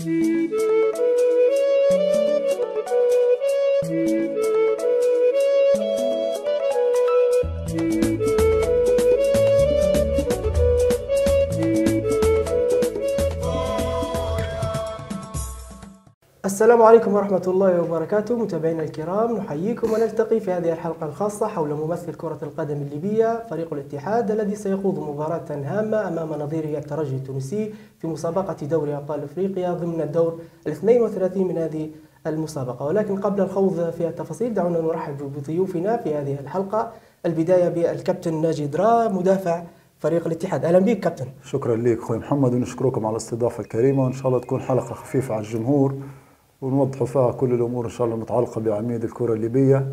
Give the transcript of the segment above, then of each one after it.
Thank you. السلام عليكم ورحمة الله وبركاته. متابعينا الكرام نحييكم ونلتقي في هذه الحلقة الخاصة حول ممثل كرة القدم الليبية فريق الاتحاد الذي سيخوض مباراة هامة أمام نظيره الترجي التونسي في مسابقة دوري أبطال أفريقيا ضمن الدور ال 32 من هذه المسابقة. ولكن قبل الخوض في التفاصيل دعونا نرحب بضيوفنا في هذه الحلقة. البداية بالكابتن ناجي درا مدافع فريق الاتحاد. أهلا بك كابتن. شكرا لك أخوي محمد ونشكركم على الاستضافة الكريمة وإن شاء الله تكون حلقة خفيفة على الجمهور. ونوضحوا فيها كل الأمور إن شاء الله المتعلقة بعميد الكرة الليبية.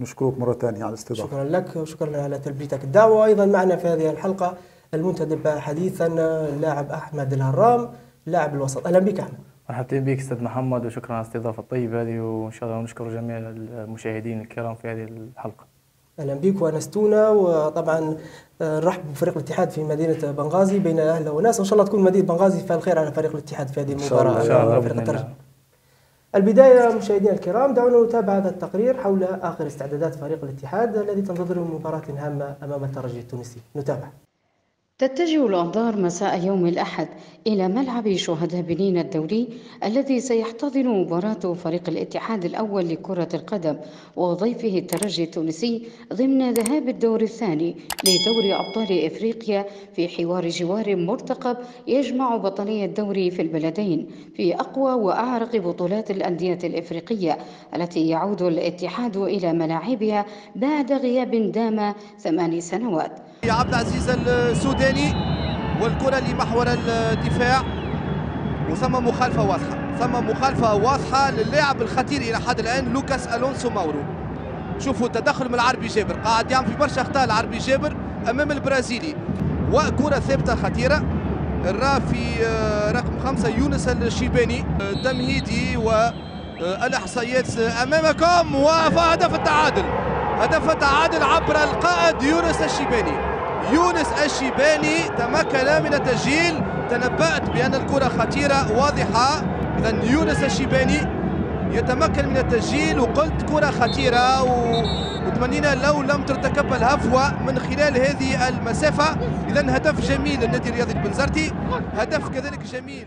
نشكرك مرة ثانية على الاستضافة. شكرا لك وشكرا على تلبيتك الدعوة وأيضا معنا في هذه الحلقة المنتدب حديثا اللاعب أحمد الهرام لاعب الوسط. أهلا بك أحمد. مرحبا بك أستاذ محمد وشكرا على الاستضافة الطيبة هذه وإن شاء الله نشكر جميع المشاهدين الكرام في هذه الحلقة. أهلا بك ونستونا وطبعا آه، نرحب بفريق الاتحاد في مدينة بنغازي بين أهل وناس وإن شاء الله تكون مدينة بنغازي فيها الخير على فريق الاتحاد في هذه إن شاء المباراة. الله. إن شاء الله. فريق باذن البداية مشاهدينا الكرام دعونا نتابع هذا التقرير حول آخر استعدادات فريق الاتحاد الذي تنتظره مباراة هامة أمام الترجي التونسي. نتابع. تتجه الأنظار مساء يوم الأحد إلى ملعب شهداء بنين الدولي الذي سيحتضن مباراة فريق الاتحاد الأول لكرة القدم وضيفه الترجي التونسي ضمن ذهاب الدور الثاني لدور أبطال إفريقيا في حوار جوار مرتقب يجمع بطلي الدوري في البلدين في أقوى وأعرق بطولات الأندية الإفريقية التي يعود الاتحاد إلى ملاعبها بعد غياب دام ثمان سنوات. عبد العزيز السوداني والكرة لمحور الدفاع. وثم مخالفة واضحة. ثم مخالفة واضحة للاعب الخطير إلى حد الآن لوكاس ألونسو ماورو. شوفوا التدخل من العربي جابر. قاعد يعمل في برشا أخطاء العربي جابر أمام البرازيلي. وكرة ثابتة خطيرة. الرا في آه، رقم خمسة يونس الشيباني. آه، تمهيدي والإحصائيات أمامكم وهدف التعادل. هدف التعادل عبر القائد يونس الشيباني. يونس الشيباني تمكن من التسجيل. تنبأت بأن الكرة خطيرة واضحة. إذا يونس الشيباني يتمكن من التسجيل وقلت كرة خطيرة. وتمنينا لو لم ترتكب الهفوة من خلال هذه المسافة. إذا هدف جميل للنادي الرياضي البنزرتي. هدف كذلك جميل.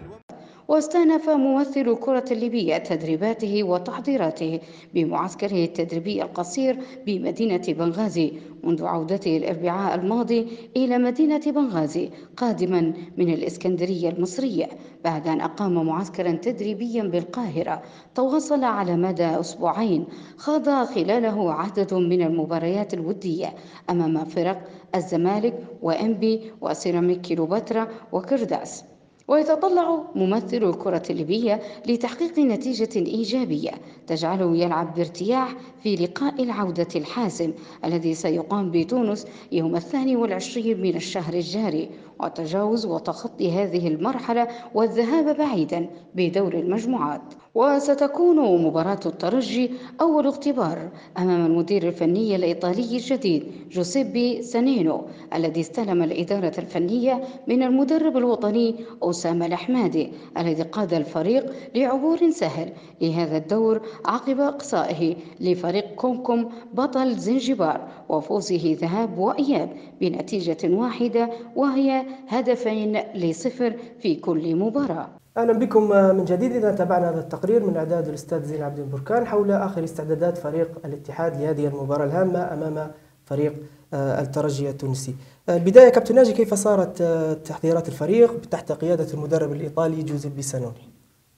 واستأنف ممثل الكرة الليبية تدريباته وتحضيراته بمعسكره التدريبي القصير بمدينة بنغازي منذ عودته الأربعاء الماضي إلى مدينة بنغازي قادما من الإسكندرية المصرية بعد أن أقام معسكرا تدريبيا بالقاهرة. تواصل على مدى أسبوعين. خاض خلاله عدد من المباريات الودية أمام فرق الزمالك وإنبي وسيراميك كيلوباترا وكرداس. ويتطلع ممثل الكرة الليبية لتحقيق نتيجة إيجابية تجعله يلعب بارتياح في لقاء العودة الحاسم الذي سيقام بتونس يوم الثاني والعشرين من الشهر الجاري. وتجاوز وتخطي هذه المرحلة والذهاب بعيدا بدور المجموعات. وستكون مباراة الترجي أول اختبار أمام المدير الفني الإيطالي الجديد جوسيبي سانينو الذي استلم الإدارة الفنية من المدرب الوطني أسامة الأحمادي الذي قاد الفريق لعبور سهل لهذا الدور عقب إقصائه لفريق كومكوم بطل زنجبار وفوزه ذهاب وإياب بنتيجة واحدة وهي هدفين لصفر في كل مباراة. أهلا بكم من جديد. إذا تابعنا هذا التقرير من إعداد الأستاذ زين عبد البركان حول آخر استعدادات فريق الاتحاد لهذه المباراة الهامة أمام فريق آه، الترجي التونسي. آه، البدايه كابتن ناجي كيف صارت آه، تحضيرات الفريق تحت قيادة المدرب الإيطالي جوزيبي سانوني؟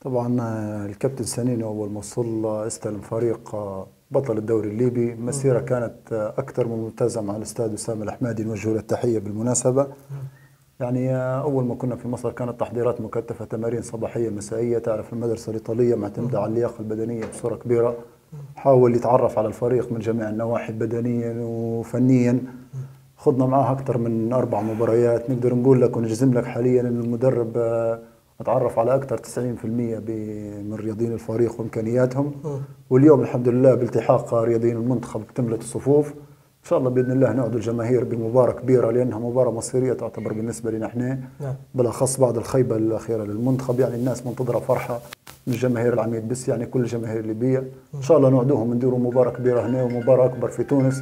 طبعا آه، الكابتن سانينو أول ما وصل آه، استلم فريق آه، بطل الدوري الليبي. مسيرة كانت آه، أكثر من ممتازة مع الأستاذ أسامة الاحمادي نوجه له التحية بالمناسبة. يعني آه، أول ما كنا في مصر كانت تحضيرات مكثفة تمارين صباحية مسائية تعرف المدرسة الإيطالية معتمده على اللياقة البدنية بصورة كبيرة حاول يتعرف على الفريق من جميع النواحي بدنيا وفنيا. خضنا معاه أكثر من أربع مباريات. نقدر نقول لك ونجزم لك حاليا إن المدرب آه، اتعرف على أكثر 90% ب- من رياضيين الفريق وإمكانياتهم. واليوم الحمد لله بالتحاق رياضيين المنتخب اكتملت الصفوف. إن شاء الله بإذن الله نعد الجماهير بمباراة كبيرة لأنها مباراة مصيرية تعتبر بالنسبة لنا إحنا نعم. بالأخص بعد الخيبة الأخيرة للمنتخب يعني الناس منتظرة فرحة من الجماهير العميد بس يعني كل الجماهير الليبيه إن شاء الله نعدوهم نديروا مباراة كبيرة هنا ومباراة أكبر في تونس.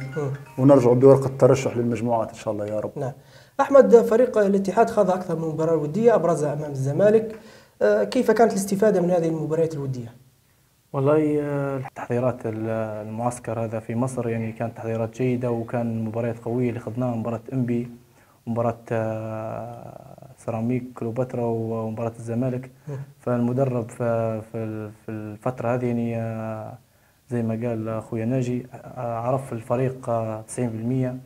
ونرجعوا بورقه الترشح للمجموعات إن شاء الله يا رب. نعم. أحمد فريق الاتحاد خاض أكثر من مباراة ودية ابرزها أمام الزمالك. آه، كيف كانت الاستفادة من هذه المباريات الودية؟ والله آه، تحضيرات ال- المعسكر هذا في مصر يعني كانت تحضيرات جيدة وكان مباريات قوية اللي خضناها مباراة إنبي ومباراة آه، سيراميك كليوباترا ومباراة الزمالك. فالمدرب في الفترة هذه يعني آه، زي ما قال أخويا ناجي عرف الفريق آه، 90%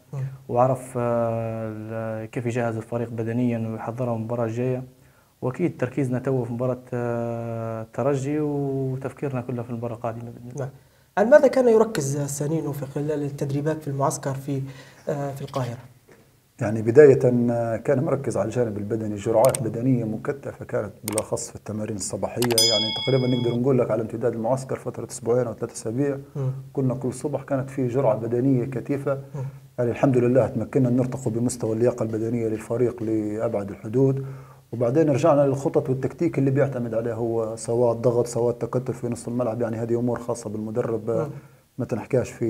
وعرف كيف يجهز الفريق بدنيا ويحضره المباراة الجاية. وأكيد تركيزنا تو في مباراة آه، الترجي وتفكيرنا كله في المباراة القادمة بإذن الله. نعم. على ماذا كان يركز سانينو في خلال التدريبات في المعسكر في آه، في القاهرة؟ يعني بداية آه، كان مركز على الجانب البدني جرعات بدنية مكثفة كانت بالأخص في التمارين الصباحية. يعني تقريبا نقدر نقول لك على امتداد المعسكر فترة أسبوعين أو ثلاثة أسابيع. كنا كل صبح كانت في جرعة بدنية كثيفة. يعني الحمد لله تمكنا نرتقوا بمستوى اللياقة البدنية للفريق لأبعد الحدود. وبعدين رجعنا للخطط والتكتيك اللي بيعتمد عليه هو سواء الضغط سواء التكتل في نصف الملعب. يعني هذه أمور خاصة بالمدرب آه، ما تنحكاش في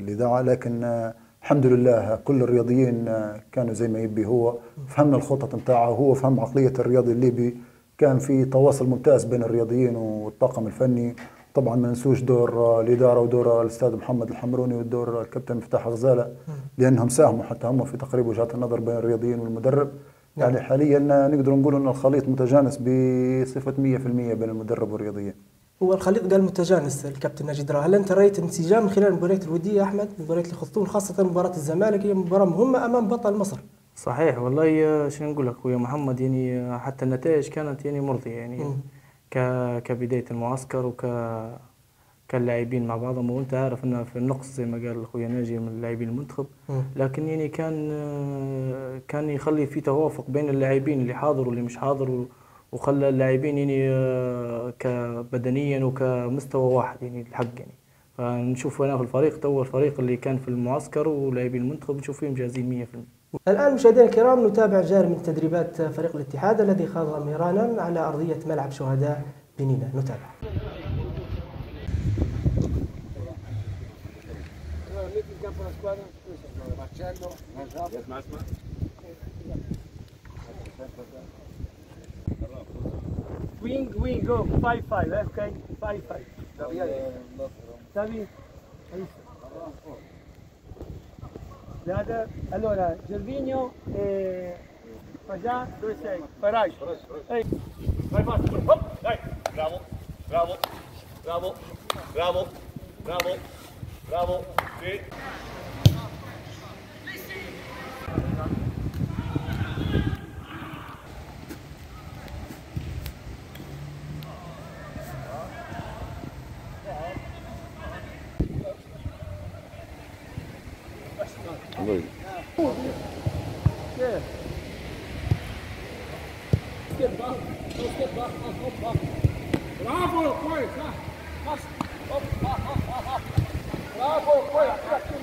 الإذاعة. لكن آه، الحمد لله كل الرياضيين آه، كانوا زي ما يبي هو. فهمنا الخطط نتاعه هو فهم عقلية الرياضي الليبي كان في تواصل ممتاز بين الرياضيين والطاقم الفني. طبعا ما ننسوش دور آه، الإدارة ودور الأستاذ محمد الحمروني ودور الكابتن مفتاح غزالة. لأنهم ساهموا حتى هم في تقريب وجهات النظر بين الرياضيين والمدرب. يعني حاليا نقدر نقول أن الخليط متجانس بصفة 100% بين المدرب والرياضيين. هو الخليط قال متجانس الكابتن ناجي درا هل أنت رأيت انسجام من خلال المباريات الودية يا أحمد؟ المباريات اللي خضتون خاصة مباراة الزمالك هي مباراة مهمة أمام بطل مصر. صحيح والله شنو نقول لك اخويا محمد يعني حتى النتائج كانت يعني مرضية يعني مم. ك كبداية المعسكر وك كاللاعبين مع بعضهم وأنت عارف إنه في النقص زي ما قال أخويا ناجي من لاعبين المنتخب. لكن يعني كان كان يخلي في توافق بين اللاعبين اللي حاضر واللي مش حاضر وخلى اللاعبين يعني آه، كبدنيا وكمستوى واحد يعني الحق يعني. فنشوف هنا في الفريق تو الفريق اللي كان في المعسكر ولاعبين المنتخب نشوف فيهم جاهزين 100% الآن مشاهدينا الكرام نتابع جانب من تدريبات فريق الاتحاد الذي خاض ميرانا على أرضية ملعب شهداء بنينا. نتابع. campo la squadra? Marcello, Marcello. Marcello. Wing, wing, go, 5-5, eh, ok? 5-5. Davi, Allora, Gervigno e Fagià, dove sei? Farage. Vai, forza. Hop, dai. Bravo, bravo, bravo, bravo, bravo, bravo. Bravo, foi, tá? Passa. Bravo, poi, aqui, aqui,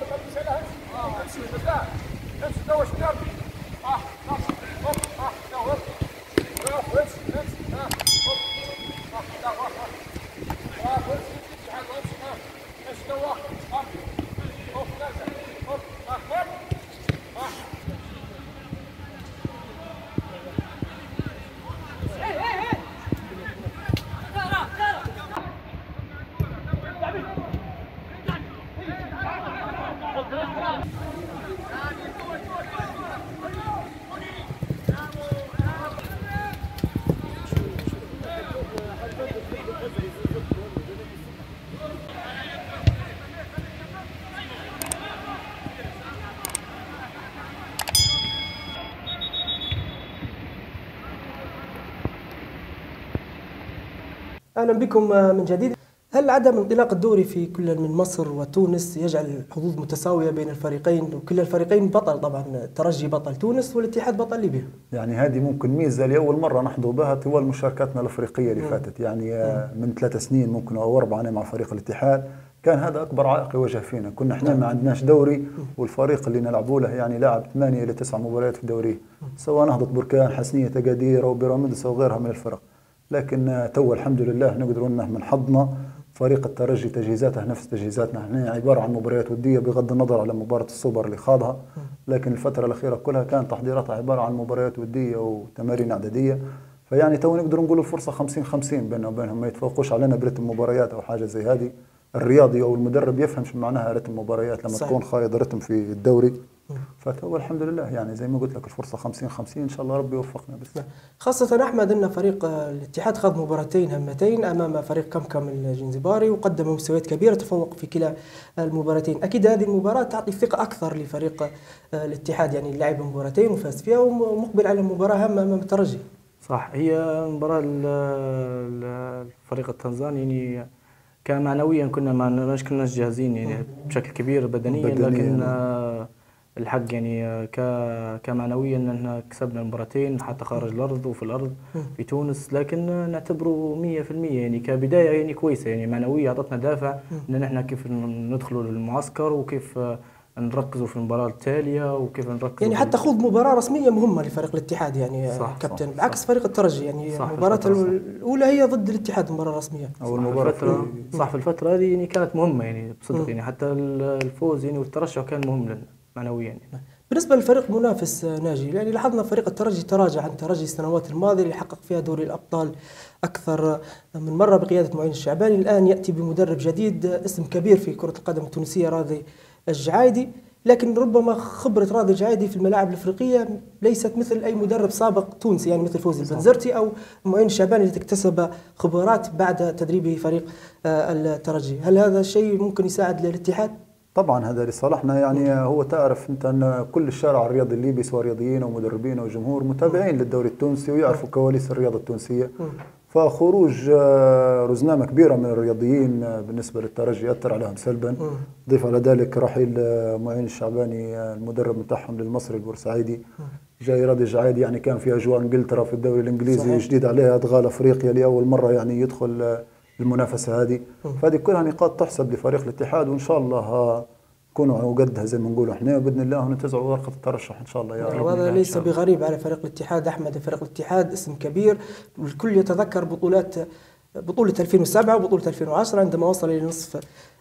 أهلا بكم من جديد. هل عدم انطلاق الدوري في كل من مصر وتونس يجعل الحظوظ متساوية بين الفريقين وكل الفريقين بطل طبعا الترجي بطل تونس والاتحاد بطل ليبيا. يعني هذه ممكن ميزة لأول مرة نحظوا بها طوال مشاركاتنا الأفريقية اللي فاتت. يعني آه، من ثلاث سنين ممكن أو أربع أنا مع فريق الاتحاد. كان هذا أكبر عائق يواجه فينا. كنا إحنا ما عندناش دوري والفريق اللي نلعبوا له يعني لاعب ثمانية إلى تسع مباريات في دوريه سواء نهضة بركان حسنية تقادير أو بيراميدس أو غيرها من الفرق. لكن تو الحمد لله نقدر انه من حظنا فريق الترجي تجهيزاته نفس تجهيزاتنا. إحنا عبارة عن مباريات ودية بغض النظر على مباراة السوبر اللي خاضها. لكن الفترة الأخيرة كلها كانت تحضيراتها عبارة عن مباريات ودية وتمارين اعداديه فيعني تو نقدر نقول الفرصة 50 50 بيننا وبينهم. ما يتفوقوش علينا برتم مباريات أو حاجة زي هذه. الرياضي أو المدرب يفهم شو معناها رتم مباريات لما صحيح. تكون خايض رتم في الدوري. فتو الحمد لله. يعني زي ما قلت لك الفرصة 50 50 إن شاء الله ربي يوفقنا بس خاصة أحمد أن فريق الاتحاد خاض مباراتين هامتين أمام فريق كمكم الجنزباري وقدم مستويات كبيرة تفوق في كلا المباراتين. أكيد هذه المباراة تعطي ثقة أكثر لفريق الاتحاد يعني لعب مباراتين وفاز فيها ومقبل على مباراة هامة أمام الترجي. صح هي مباراة ال- ال- الفريق التنزاني يعني كان معنويا كنا ما كناش جاهزين يعني بشكل كبير بدنيا بدنياً. لكن الحق يعني آه، ك- كمعنويا إن كسبنا المباراتين حتى خارج الأرض وفي الأرض في تونس لكن آه، نعتبره 100% يعني كبداية يعني كويسة يعني معنوية أعطتنا دافع إن نحن كيف ندخلوا للمعسكر وكيف آه، نركزوا في المباراة التالية وكيف نركزوا يعني في- حتى خوض مباراة رسمية مهمة لفريق الاتحاد يعني صح، كابتن صح، بعكس صح. فريق الترجي يعني صح، صح. الأولى هي ضد الاتحاد مباراة رسمية. أو صح المباراه في الفترة في صح في الفترة هذه يعني كانت مهمة يعني بصدق يعني حتى الفوز يعني والترشح كان مهم لنا. معنويا يعني. بالنسبة للفريق منافس آه، ناجي يعني لاحظنا فريق الترجي تراجع عن ترجي السنوات الماضية اللي حقق فيها دوري الأبطال أكثر آه، من مرة بقيادة معين الشعباني الآن يأتي بمدرب جديد آه، اسم كبير في كرة القدم التونسية راضي الجعايدي لكن ربما خبرة راضي الجعايدي في الملاعب الأفريقية ليست مثل أي مدرب سابق تونسي يعني مثل فوزي البنزرتي أو معين الشعباني الذي اكتسب خبرات بعد تدريبه فريق الترجي هل هذا الشيء ممكن يساعد للاتحاد؟ طبعا هذا لصالحنا. يعني هو تعرف أنت أن كل الشارع الرياضي الليبي سواء رياضيين أو مدربين أو جمهور متابعين للدوري التونسي ويعرفوا كواليس الرياضة التونسية. فخروج آه، رزنامة كبيرة من الرياضيين آه، بالنسبة للترجي أثر عليهم سلبا. ضيف على ذلك رحيل آه، معين الشعباني المدرب بتاعهم للمصري البورسعيدي. جاي راضي الجعايدي يعني كان في أجواء إنجلترا في الدوري الإنجليزي صحيح. جديد عليه ادغال أفريقيا لأول مرة يعني يدخل المنافسه هذه. فهذه كلها نقاط تحسب لفريق الاتحاد وإن شاء الله كونوا قدها زي ما نقولوا إحنا باذن الله وننتزعوا ورقة الترشح إن شاء الله يا رب وهذا ليس. بغريب على فريق الاتحاد أحمد فريق الاتحاد اسم كبير والكل يتذكر بطولات بطولة 2007 وبطولة 2010 عندما وصل إلى نصف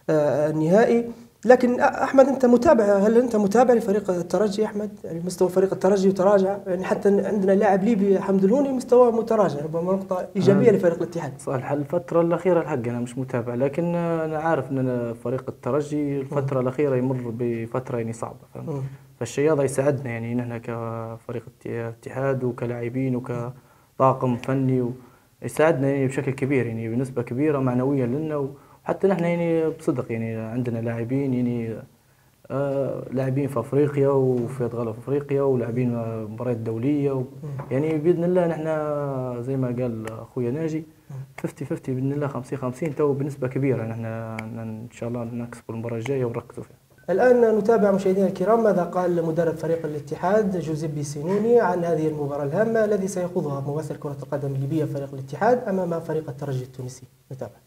آه، النهائي. لكن أحمد أنت متابع هل أنت متابع لفريق الترجي أحمد؟ يعني مستوى فريق الترجي وتراجع يعني حتى عندنا لاعب ليبي حمد الهوني مستوى متراجع ربما نقطة إيجابية لفريق الاتحاد. صح الفترة الأخيرة الحق أنا مش متابع لكن أنا عارف أن فريق الترجي الفترة الأخيرة يمر بفترة يعني صعبة. فهمت؟ فالشيء هذا يساعدنا يعني نحن كفريق اتحاد وكلاعبين وكطاقم فني. يساعدنا يعني بشكل كبير يعني بنسبة كبيرة معنويا لنا وحتى نحن يعني بصدق يعني عندنا لاعبين يعني آه لاعبين في أفريقيا وفي ادغال في أفريقيا ولاعبين مباريات دولية و... يعني بإذن الله نحن زي ما قال أخويا ناجي 50 50 بإذن الله 50 50 تو بنسبة كبيرة نحن إن شاء الله نكسب المباراة الجاية ونركزوا فيها. الآن نتابع مشاهدينا الكرام ماذا قال مدرب فريق الاتحاد جوزيبي سينوني عن هذه المباراة الهامة الذي سيخوضها ممثل كرة القدم الليبية فريق الاتحاد أمام فريق الترجي التونسي. نتابع.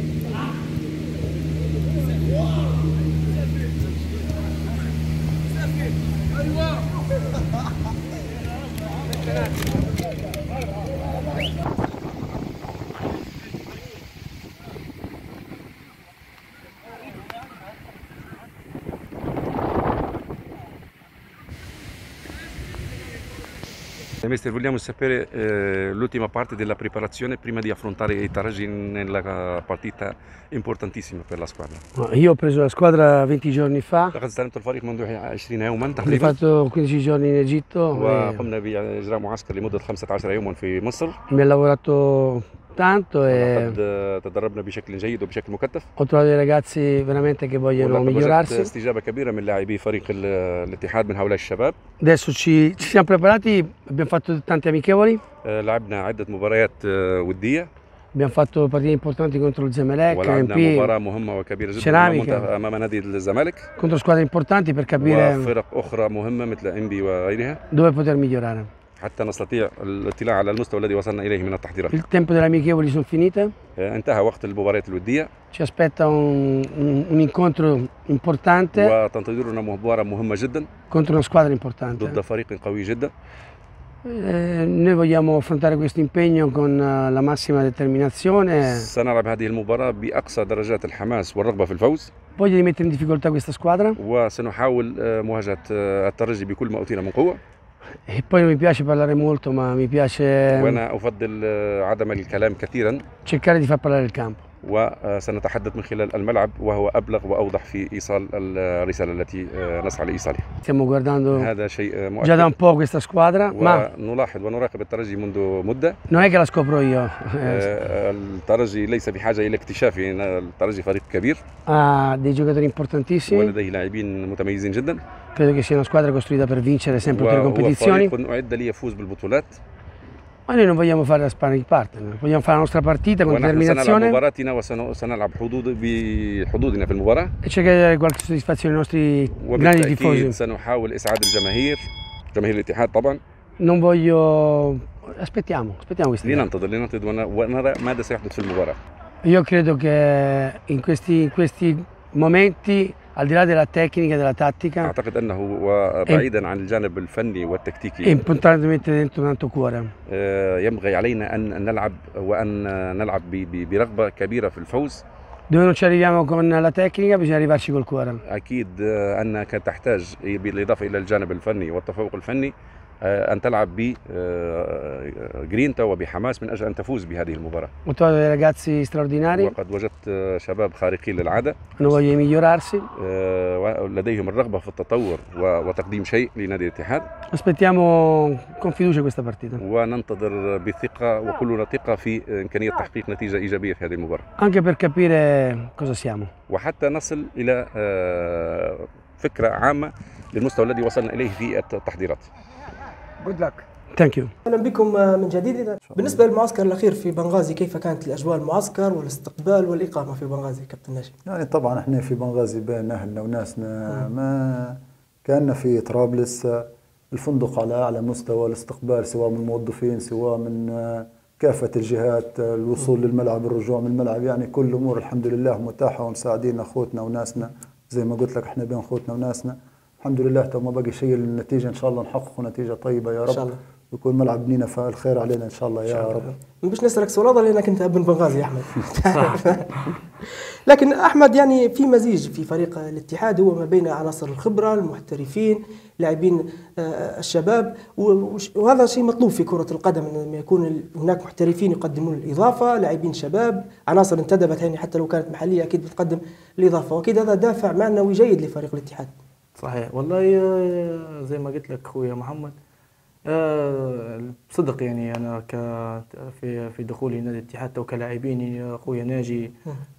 mister, vogliamo sapere eh, l'ultima parte della preparazione prima di affrontare i Taragin nella eh, partita importantissima per la squadra. Io ho preso la squadra 20 giorni fa. Ho eh, fatto 15 giorni in Egitto. Mi eh, ha lavorato tanto e لقد تدربنا بشكل جيد وبشكل مكثف ho trovato dei ragazzi veramente che vogliono ولقد وجدت migliorarsi. استجابة كبيرة من لاعبي فريق ال- الاتحاد من هؤلاء الشباب Adesso ci, ci siamo preparati, abbiamo fatto tanti amichevoli, آه، لعبنا عدة مباريات آه، ودية Abbiamo fatto partite importanti contro il Zamalek, ولعبنا MP, مباراة مهمة وكبيرة جدا سيراميكا. أمام منتخب- أمام نادي الزمالك contro squadre importanti per capire وفرق أخرى مهمة مثل إنبي وغيرها dove poter migliorare. حتى نستطيع الاطلاع على المستوى الذي وصلنا إليه من التحضيرات. Il tempo delle amichevoli sono finite انتهى وقت المباريات الودية. ci aspetta un incontro importante وتنتظرنا مباراة مهمة جدا. contro squadra importante ضد فريق قوي جدا. Eh, noi vogliamo affrontare questo impegno con eh, la massima determinazione. سنلعب هذه المباراة بأقصى درجات الحماس والرغبة في الفوز. Voglio rimettere in difficoltà وسنحاول آه، مواجهة آه، الترجي بكل ما أوتينا من قوة. E poi mi piace parlare molto ma mi piace وأنا أفضل آه، عدم الكلام كثيرا. cercare di far parlare il campo. وسنتحدث من خلال الملعب وهو أبلغ وأوضح في إيصال الرسالة التي آه، نسعى لإيصالها Stiamo guardando هذا شيء آه، già da un مؤكد po' questa squadra, ma ونلاحظ ونراقب الترجي منذ مدة. non è che la scopro io, آه، الترجي ليس بحاجة إلى اكتشافه الترجي فريق كبير. Ha dei giocatori importantissimi, ولديه لاعبين متميزين جدا. credo che sia una squadra costruita per vincere sempre tutte le competizioni. Ma noi non vogliamo fare la sparring partner, vogliamo fare la nostra partita con determinazione e cercare di dare qualche soddisfazione ai nostri grandi tifosi. Non voglio... aspettiamo, aspettiamo questa Io credo che in questi, in questi momenti al di là della tecnica e della tattica, أعتقد أنه وبعيدا عن الجانب الفني والتكتيكي importante mettere dentro tanto cuore. آه، ينبغي علينا أن نلعب وأن نلعب ب- ب- برغبة كبيرة في الفوز Dove non ci arriviamo con la tecnica, bisogna arrivarci col cuore. أكيد آه، أنك تحتاج بالإضافة إلى الجانب الفني والتفوق الفني آه، أن تلعب بجرينتا وبحماس من أجل أن تفوز بهذه trovato dei ragazzi straordinari, وقد وجدت آه، شباب خارقين للعادة. Hanno migliorarsi. آه، ولديهم الرغبة في التطور وتقديم شيء لنادي الاتحاد. Aspettiamo con fiducia questa partita, وننتظر بثقة وكلنا ثقة في إمكانية تحقيق نتيجة إيجابية في هذه المباراة. Anche per capire cosa siamo. وحتى نصل إلى آه، فكرة عامة للمستوى الذي وصلنا إليه في التحضيرات. Thank you. أهلا بكم من جديد. بالنسبة للمعسكر الأخير في بنغازي كيف كانت الأجواء المعسكر والاستقبال والإقامة في بنغازي كابتن ناجي يعني طبعا إحنا في بنغازي بين أهلنا وناسنا. ما كأننا في طرابلس. الفندق على أعلى مستوى الاستقبال سواء من الموظفين سواء من كافة الجهات الوصول للملعب الرجوع من الملعب. يعني كل الأمور الحمد لله متاحة ومساعدين أخوتنا وناسنا. زي ما قلت لك إحنا بين أخوتنا وناسنا. الحمد لله تو ما باقي شيء النتيجه إن شاء الله نحقق نتيجة طيبة يا رب. إن شاء الله. ويكون ملعب بنينا فالخير خير علينا إن شاء الله يا رب. باش نسألك سؤال لانك انت أبن بنغازي يا أحمد. لكن أحمد يعني في مزيج في فريق الاتحاد هو ما بين عناصر الخبرة المحترفين لاعبين آه، الشباب وهذا شيء مطلوب في كرة القدم ان يكون هناك محترفين يقدمون الإضافة لاعبين شباب عناصر انتدبت يعني حتى لو كانت محلية أكيد بتقدم الإضافة وأكيد هذا دافع معنوي جيد لفريق الاتحاد. صحيح. والله آه، زي ما قلت لك أخويا محمد آه، بصدق يعني أنا ك في في دخولي نادي الاتحاد تو كلاعبين يعني أخويا ناجي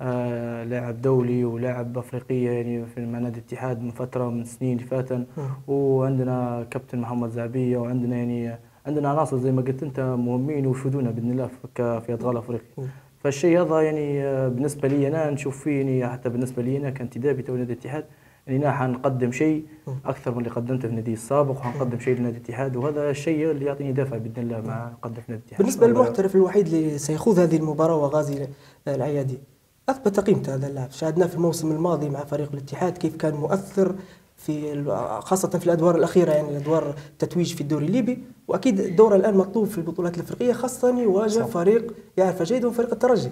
آه، لاعب دولي ولاعب أفريقية يعني في مع نادي الاتحاد من فترة من سنين فاتن. وعندنا كابتن محمد زعبية وعندنا يعني عندنا عناصر زي ما قلت أنت مهمين ويفيدونا بإذن الله في ادغال أفريقيا. فالشيء هذا يعني آه، بالنسبة لي أنا نشوف فيه يعني حتى بالنسبة لي أنا كانتدابي تو نادي الاتحاد يعني أنا حنقدم شيء أكثر من اللي قدمته في النادي السابق وحنقدم شيء لنادي الاتحاد وهذا الشيء اللي يعطيني دافع بإذن الله مع نقدم في نادي الاتحاد. بالنسبة للمحترف الوحيد اللي سيخوض هذه المباراة وغازي العيادي. أثبت قيمته هذا اللاعب. شاهدناه في الموسم الماضي مع فريق الاتحاد كيف كان مؤثر في خاصة في الأدوار الأخيرة يعني أدوار التتويج في الدوري الليبي. وأكيد الدور الآن مطلوب في البطولات الأفريقية خاصة يواجه. فريق يعرف جيدا فريق الترجي.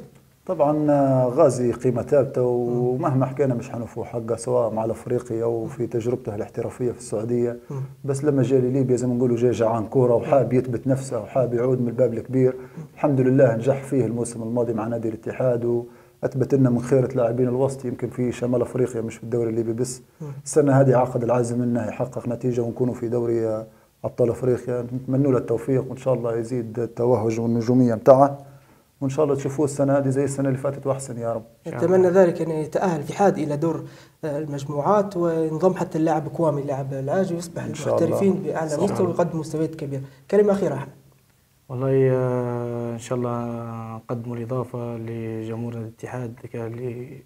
طبعا آه، غازي قيمة ثابتة ومهما حكينا مش حنفو حقه سواء مع الأفريقي أو في تجربته الاحترافية في السعودية. بس لما جاء لليبيا زي ما نقولوا جاي جعان كورة وحاب يثبت نفسه وحاب يعود من الباب الكبير. الحمد لله نجح فيه الموسم الماضي مع نادي الاتحاد وأثبت لنا من خيرة لاعبين الوسط يمكن في شمال أفريقيا مش في الدوري الليبي بس. السنة هذه عقد العزم إنه يحقق نتيجة ونكونوا في دوري آه، أبطال أفريقيا. نتمنى له التوفيق وإن شاء الله يزيد التوهج والنجومية متاعه. وإن شاء الله تشوفوه السنة هذه زي السنة اللي فاتت وأحسن يا رب. نتمنى ذلك أن يتأهل الاتحاد إلى دور آه، المجموعات وينضم حتى اللاعب كوامي اللاعب العاجي ويصبح إن شاء الله. المحترفين بأعلى صح. مستوى ويقدم مستويات كبيرة كلمة أخيرة. أحمد والله آه، إن شاء الله نقدموا الإضافة لجمهور الاتحاد اللي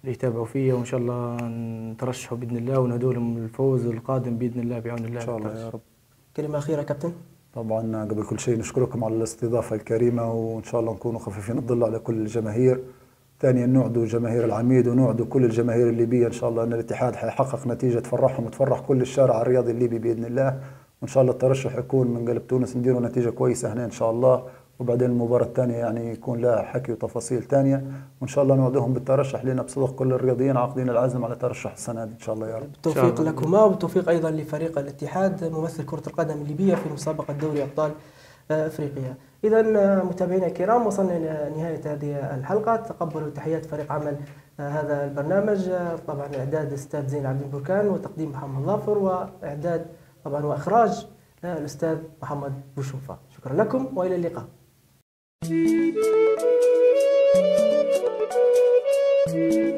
اللي يتابعوا فيا وإن شاء الله نترشحوا بإذن الله وندعو لهم الفوز القادم بإذن الله بعون الله. إن شاء الله يا رب. كلمة أخيرة كابتن. طبعا قبل كل شيء نشكركم على الاستضافة الكريمة وإن شاء الله نكونوا خفيفين الظل على كل الجماهير. ثانيا نوعدوا جماهير العميد ونوعدوا كل الجماهير الليبية. إن شاء الله أن الاتحاد حيحقق نتيجة تفرحهم وتفرح كل الشارع الرياضي الليبي بإذن الله. وإن شاء الله الترشح يكون من قلب تونس نديروا نتيجة كويسة هنا إن شاء الله. وبعدين المباراة الثانية يعني يكون لها حكي وتفاصيل ثانية. وإن شاء الله نوعدهم بالترشح لنا بصدق كل الرياضيين عاقدين العزم على ترشح السنة دي إن شاء الله يا رب. بالتوفيق لكما وبالتوفيق أيضا لفريق الاتحاد ممثل كرة القدم الليبية في مسابقة دوري أبطال آه، أفريقيا. إذا آه، متابعينا الكرام وصلنا إلى نهاية هذه الحلقة. تقبلوا تحيات فريق عمل آه، هذا البرنامج طبعا إعداد الأستاذ زين العابدين بركان وتقديم محمد ظافر وإعداد طبعا وإخراج الأستاذ محمد بوشوفة شكرا لكم وإلى اللقاء. 在台湾的香港及香。